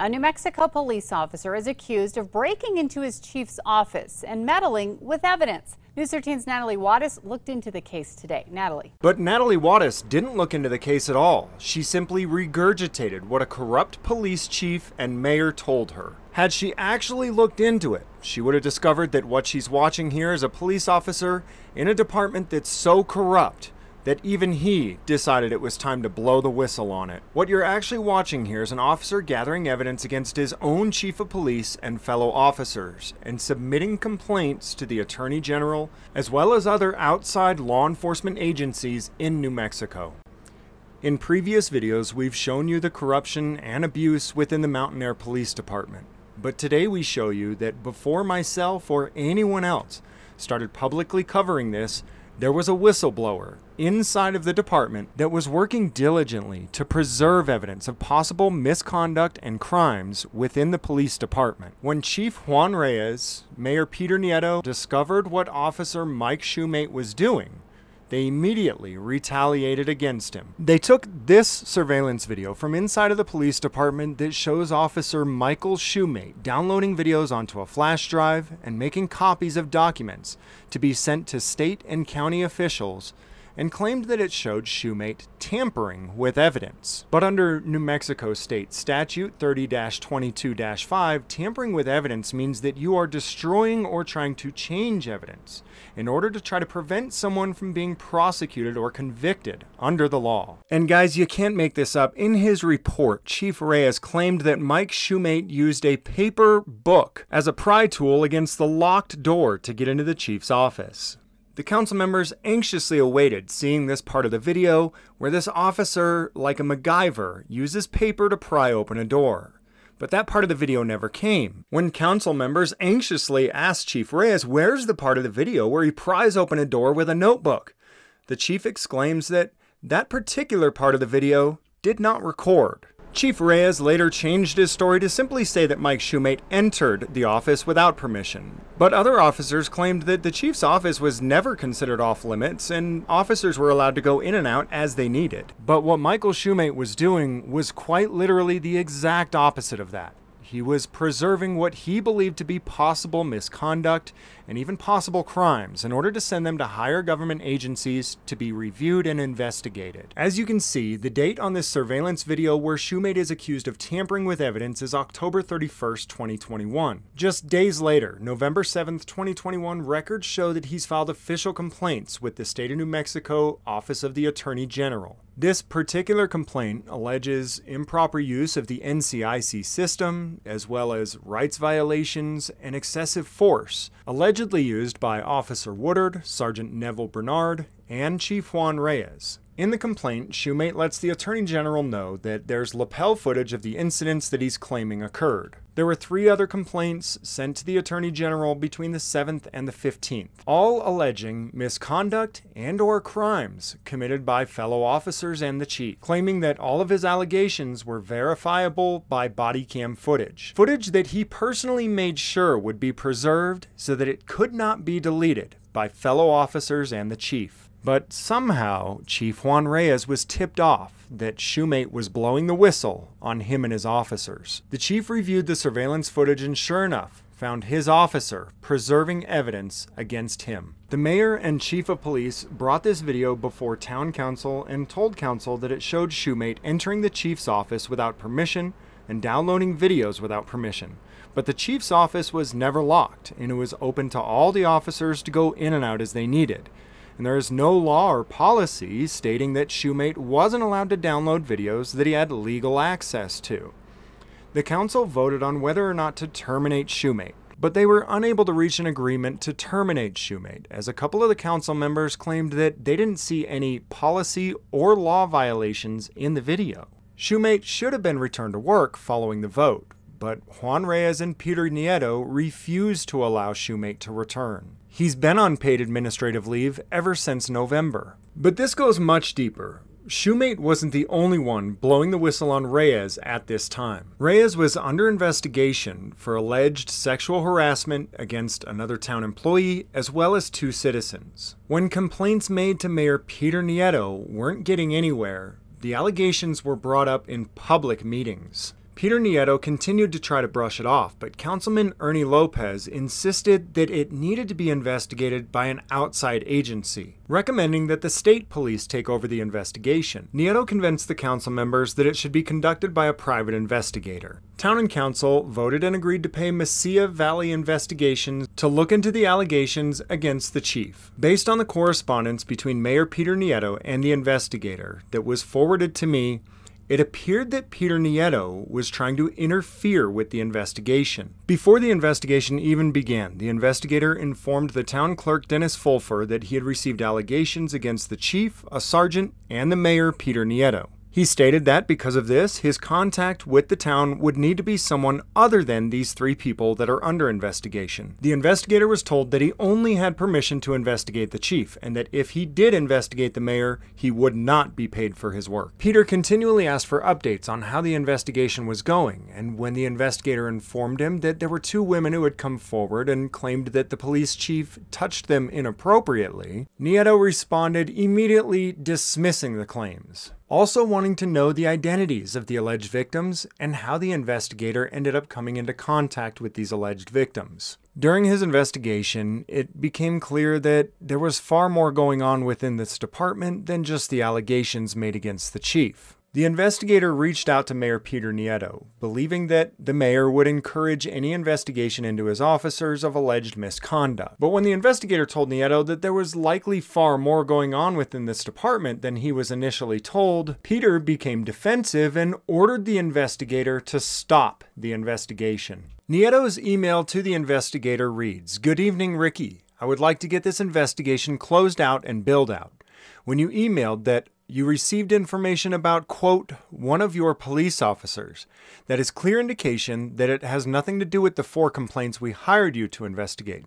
A New Mexico police officer is accused of breaking into his chief's office and meddling with evidence. News 13's Natalie Wattis looked into the case today. Natalie. But Natalie Wattis didn't look into the case at all. She simply regurgitated what a corrupt police chief and mayor told her. Had she actually looked into it, she would have discovered that what she's watching here is a police officer in a department that's so corrupt that even he decided it was time to blow the whistle on it. What you're actually watching here is an officer gathering evidence against his own chief of police and fellow officers, and submitting complaints to the Attorney General, as well as other outside law enforcement agencies in New Mexico. In previous videos, we've shown you the corruption and abuse within the Mountainair Police Department. But today we show you that before myself or anyone else started publicly covering this, there was a whistleblower inside of the department that was working diligently to preserve evidence of possible misconduct and crimes within the police department. When Chief Juan Reyes, Mayor Peter Nieto discovered what Officer Mike Shumate was doing, they immediately retaliated against him. They took this surveillance video from inside of the police department that shows Officer Michael Shumate downloading videos onto a flash drive and making copies of documents to be sent to state and county officials and claimed that it showed Shumate tampering with evidence. But under New Mexico State Statute 30-22-5, tampering with evidence means that you are destroying or trying to change evidence in order to try to prevent someone from being prosecuted or convicted under the law. And guys, you can't make this up. In his report, Chief Reyes claimed that Mike Shumate used a paper book as a pry tool against the locked door to get into the chief's office. The council members anxiously awaited seeing this part of the video where this officer, like a MacGyver, uses paper to pry open a door. But that part of the video never came. When council members anxiously asked Chief Reyes, where's the part of the video where he pries open a door with a notebook? The chief exclaims that that particular part of the video did not record. Chief Reyes later changed his story to simply say that Mike Shumate entered the office without permission. But other officers claimed that the chief's office was never considered off limits and officers were allowed to go in and out as they needed. But what Michael Shumate was doing was quite literally the exact opposite of that. He was preserving what he believed to be possible misconduct and even possible crimes in order to send them to higher government agencies to be reviewed and investigated. As you can see, the date on this surveillance video where Shumate is accused of tampering with evidence is October 31st, 2021. Just days later, November 7th, 2021, records show that he's filed official complaints with the state of New Mexico Office of the Attorney General. This particular complaint alleges improper use of the NCIC system, as well as rights violations and excessive force, allegedly used by Officer Woodard, Sergeant Neville Bernard, and Chief Juan Reyes. In the complaint, Shumate lets the Attorney General know that there's lapel footage of the incidents that he's claiming occurred. There were three other complaints sent to the Attorney General between the 7th and the 15th, all alleging misconduct and or crimes committed by fellow officers and the chief, claiming that all of his allegations were verifiable by body cam footage. Footage that he personally made sure would be preserved so that it could not be deleted by fellow officers and the chief. But somehow, Chief Juan Reyes was tipped off that Shumate was blowing the whistle on him and his officers. The chief reviewed the surveillance footage and sure enough, found his officer preserving evidence against him. The mayor and chief of police brought this video before town council and told council that it showed Shumate entering the chief's office without permission and downloading videos without permission. But the chief's office was never locked and it was open to all the officers to go in and out as they needed and there is no law or policy stating that Shumate wasn't allowed to download videos that he had legal access to. The council voted on whether or not to terminate Shumate, but they were unable to reach an agreement to terminate Shumate, as a couple of the council members claimed that they didn't see any policy or law violations in the video. Shumate should have been returned to work following the vote, but Juan Reyes and Peter Nieto refused to allow Shumate to return. He's been on paid administrative leave ever since November. But this goes much deeper. Shumate wasn't the only one blowing the whistle on Reyes at this time. Reyes was under investigation for alleged sexual harassment against another town employee as well as two citizens. When complaints made to Mayor Peter Nieto weren't getting anywhere, the allegations were brought up in public meetings. Peter Nieto continued to try to brush it off, but Councilman Ernie Lopez insisted that it needed to be investigated by an outside agency, recommending that the state police take over the investigation. Nieto convinced the council members that it should be conducted by a private investigator. Town and council voted and agreed to pay Mesilla Valley Investigations to look into the allegations against the chief. Based on the correspondence between Mayor Peter Nieto and the investigator that was forwarded to me, it appeared that Peter Nieto was trying to interfere with the investigation. Before the investigation even began, the investigator informed the town clerk Dennis Fulfer that he had received allegations against the chief, a sergeant, and the mayor Peter Nieto. He stated that because of this, his contact with the town would need to be someone other than these three people that are under investigation. The investigator was told that he only had permission to investigate the chief, and that if he did investigate the mayor, he would not be paid for his work. Peter continually asked for updates on how the investigation was going, and when the investigator informed him that there were two women who had come forward and claimed that the police chief touched them inappropriately, Nieto responded immediately dismissing the claims also wanting to know the identities of the alleged victims and how the investigator ended up coming into contact with these alleged victims. During his investigation, it became clear that there was far more going on within this department than just the allegations made against the chief. The investigator reached out to Mayor Peter Nieto, believing that the mayor would encourage any investigation into his officers of alleged misconduct. But when the investigator told Nieto that there was likely far more going on within this department than he was initially told, Peter became defensive and ordered the investigator to stop the investigation. Nieto's email to the investigator reads Good evening, Ricky. I would like to get this investigation closed out and billed out. When you emailed that you received information about, quote, one of your police officers. That is clear indication that it has nothing to do with the four complaints we hired you to investigate.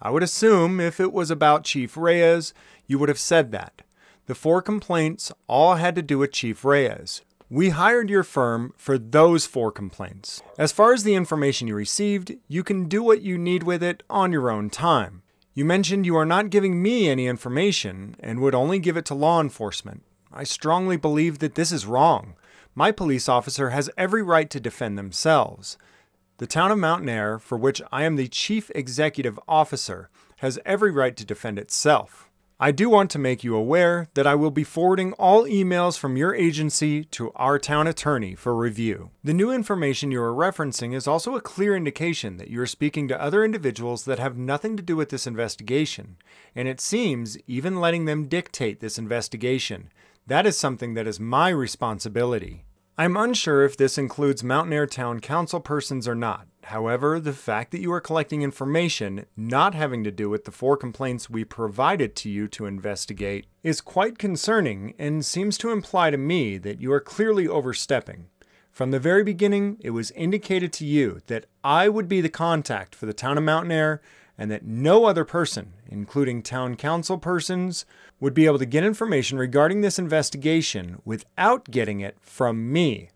I would assume if it was about Chief Reyes, you would have said that. The four complaints all had to do with Chief Reyes. We hired your firm for those four complaints. As far as the information you received, you can do what you need with it on your own time. You mentioned you are not giving me any information and would only give it to law enforcement. I strongly believe that this is wrong. My police officer has every right to defend themselves. The town of Mountainair, for which I am the chief executive officer, has every right to defend itself. I do want to make you aware that I will be forwarding all emails from your agency to our town attorney for review. The new information you are referencing is also a clear indication that you are speaking to other individuals that have nothing to do with this investigation, and it seems even letting them dictate this investigation that is something that is my responsibility. I'm unsure if this includes Mountainair Town Council persons or not. However, the fact that you are collecting information not having to do with the four complaints we provided to you to investigate is quite concerning and seems to imply to me that you are clearly overstepping. From the very beginning, it was indicated to you that I would be the contact for the town of Mountainair and that no other person, including town council persons, would be able to get information regarding this investigation without getting it from me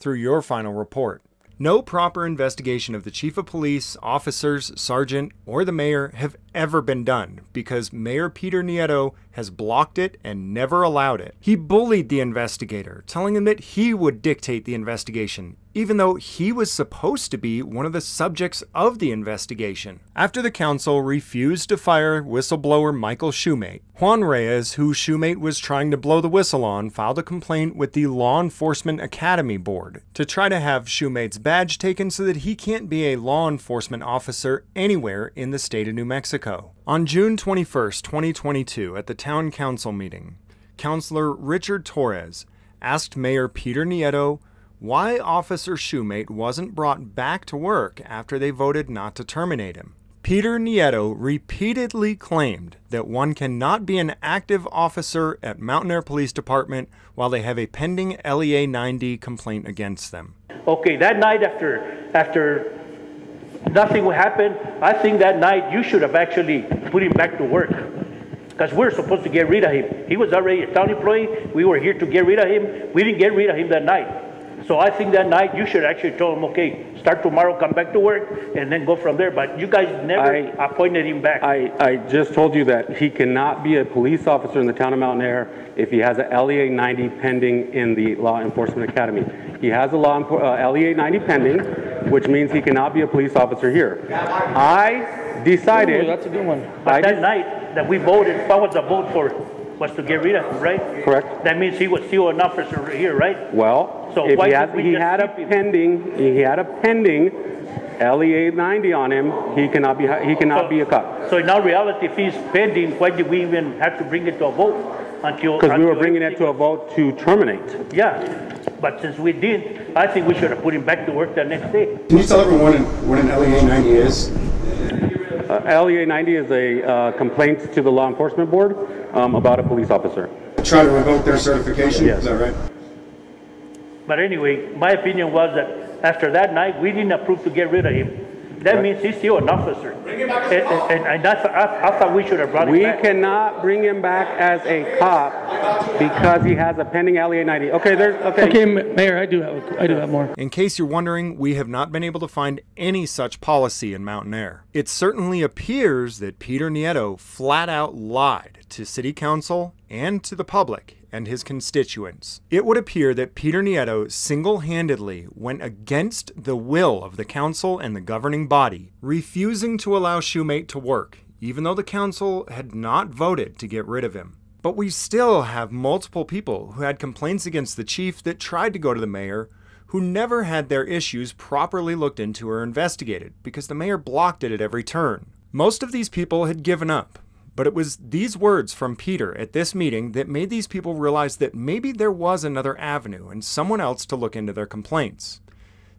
through your final report. No proper investigation of the chief of police, officers, sergeant, or the mayor have ever been done because Mayor Peter Nieto has blocked it and never allowed it. He bullied the investigator, telling him that he would dictate the investigation, even though he was supposed to be one of the subjects of the investigation. After the council refused to fire whistleblower Michael Shumate, Juan Reyes, who Shumate was trying to blow the whistle on, filed a complaint with the Law Enforcement Academy Board to try to have Shumate's badge taken so that he can't be a law enforcement officer anywhere in the state of New Mexico. Mexico. On June 21, 2022, at the town council meeting, Councilor Richard Torres asked Mayor Peter Nieto why Officer Shumate wasn't brought back to work after they voted not to terminate him. Peter Nieto repeatedly claimed that one cannot be an active officer at Mountainair Police Department while they have a pending LEA 90 complaint against them. Okay, that night after after nothing would happen. I think that night you should have actually put him back to work because we're supposed to get rid of him. He was already a town employee. We were here to get rid of him. We didn't get rid of him that night. So I think that night you should actually tell him, okay, start tomorrow, come back to work, and then go from there. But you guys never I- appointed him back. I, I just told you that he cannot be a police officer in the town of Mountainair if he has a LEA 90 pending in the Law Enforcement Academy. He has a law, enfor- uh, LEA 90 pending, which means he cannot be a police officer here. I decided. Ooh, that's a good one. I that de- night that we voted, what was the vote for? Was to get rid of him, right? Correct. That means he was still an officer here, right? Well, So if why he did we he just had a keep him? pending, he had a pending LEA 90 on him, he cannot be, he cannot be a cop. So in all reality, if he's pending, why did we even have to bring it to a vote until? Because we were until bringing it to a vote to terminate. Yeah, but since we did, I think we should have put him back to work the next day. Can you tell everyone what an LEA 90 is? Uh, LEA 90 is a uh, complaint to the law enforcement board um, about a police officer. Try to revoke their certification? Yes. Is that right? But anyway, my opinion was that after that night, we didn't approve to get rid of him. That means he's still an officer. And, and, and that's, I, I thought we should have brought him We back. cannot bring him back as a cop because he has a pending LEA 90. Okay, there's, okay. Okay, Mayor, I do have, I do have more. In case you're wondering, we have not been able to find any such policy in Mountainair. It certainly appears that Peter Nieto flat out lied to City Council and to the public and his constituents. It would appear that Peter Nieto single handedly went against the will of the council and the governing body, refusing to allow Shumate to work, even though the council had not voted to get rid of him. But we still have multiple people who had complaints against the chief that tried to go to the mayor who never had their issues properly looked into or investigated because the mayor blocked it at every turn. Most of these people had given up, but it was these words from Peter at this meeting that made these people realize that maybe there was another avenue and someone else to look into their complaints.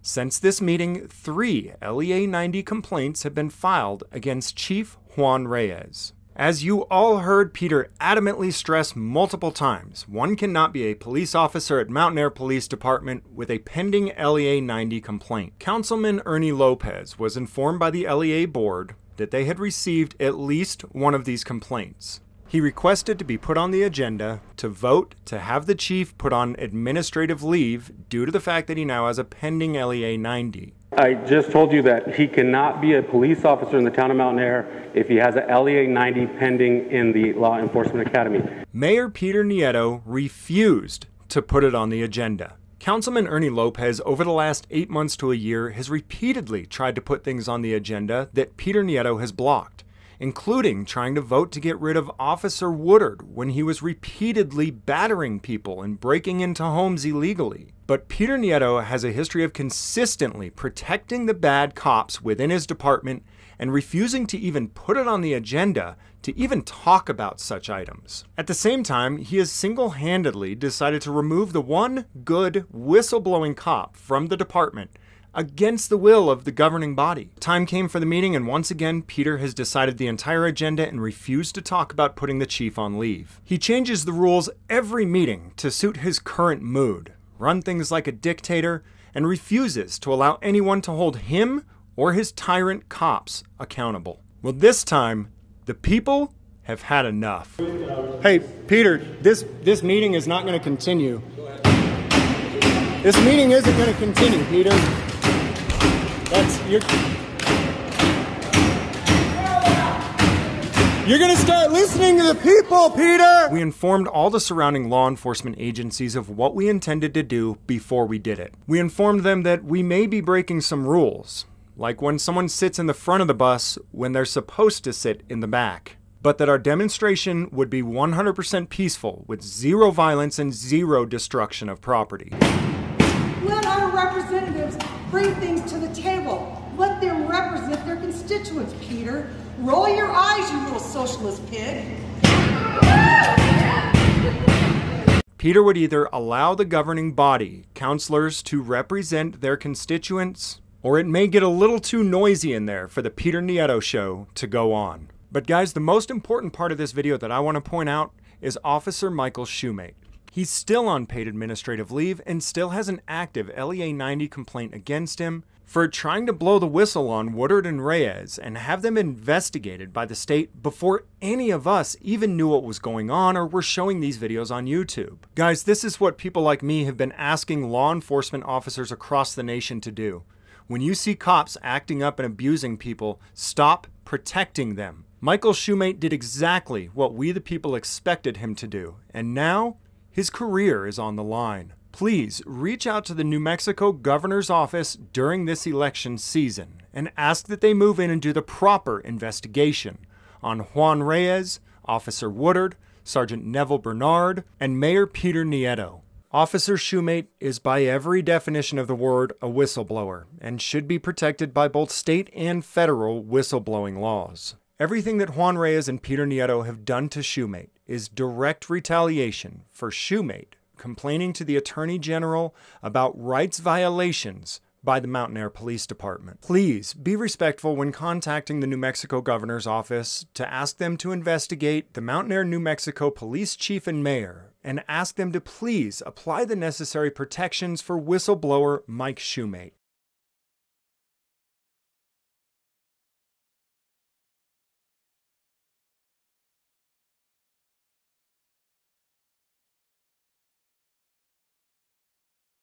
Since this meeting, three LEA 90 complaints have been filed against Chief Juan Reyes. As you all heard Peter adamantly stress multiple times, one cannot be a police officer at Mountainair Police Department with a pending LEA 90 complaint. Councilman Ernie Lopez was informed by the LEA board that they had received at least one of these complaints. He requested to be put on the agenda to vote to have the chief put on administrative leave due to the fact that he now has a pending LEA 90. I just told you that he cannot be a police officer in the town of Mountainair if he has a LEA 90 pending in the Law Enforcement Academy. Mayor Peter Nieto refused to put it on the agenda. Councilman Ernie Lopez, over the last eight months to a year, has repeatedly tried to put things on the agenda that Peter Nieto has blocked, including trying to vote to get rid of Officer Woodard when he was repeatedly battering people and breaking into homes illegally. But Peter Nieto has a history of consistently protecting the bad cops within his department and refusing to even put it on the agenda to even talk about such items. At the same time, he has single handedly decided to remove the one good whistleblowing cop from the department against the will of the governing body. Time came for the meeting, and once again, Peter has decided the entire agenda and refused to talk about putting the chief on leave. He changes the rules every meeting to suit his current mood, run things like a dictator, and refuses to allow anyone to hold him or his tyrant cops accountable. Well, this time, the people have had enough. Hey, Peter, this this meeting is not going to continue. This meeting isn't going to continue, Peter. That's you're You're going to start listening to the people, Peter! We informed all the surrounding law enforcement agencies of what we intended to do before we did it. We informed them that we may be breaking some rules, like when someone sits in the front of the bus when they're supposed to sit in the back. But that our demonstration would be 100% peaceful with zero violence and zero destruction of property. Let our representatives bring things to the table. Let them represent their constituents, Peter. Roll your eyes, you little socialist pig. Peter would either allow the governing body, councilors, to represent their constituents, or it may get a little too noisy in there for the Peter Nieto show to go on. But guys, the most important part of this video that I want to point out is Officer Michael Shumate. He's still on paid administrative leave and still has an active LEA 90 complaint against him for trying to blow the whistle on Woodard and Reyes and have them investigated by the state before any of us even knew what was going on or were showing these videos on YouTube. Guys, this is what people like me have been asking law enforcement officers across the nation to do. When you see cops acting up and abusing people, stop protecting them. Michael Shumate did exactly what we the people expected him to do, and now his career is on the line. Please reach out to the New Mexico governor's office during this election season and ask that they move in and do the proper investigation on Juan Reyes, Officer Woodard, Sergeant Neville Bernard, and Mayor Peter Nieto. Officer Shumate is, by every definition of the word, a whistleblower and should be protected by both state and federal whistleblowing laws. Everything that Juan Reyes and Peter Nieto have done to Shumate is direct retaliation for Shumate complaining to the Attorney General about rights violations by the Mountainair Police Department. Please be respectful when contacting the New Mexico Governor's Office to ask them to investigate the Mountainair New Mexico Police Chief and Mayor and ask them to please apply the necessary protections for whistleblower Mike Shumate.